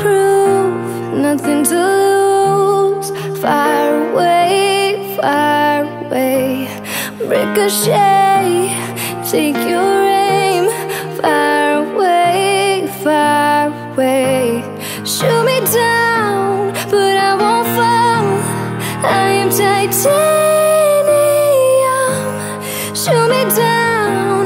proof, nothing to lose. Fire away, Fire away. Ricochet, take your aim. Fire away, Fire away. Shoot me down, but I won't fall. I am titanium. Shoot me down.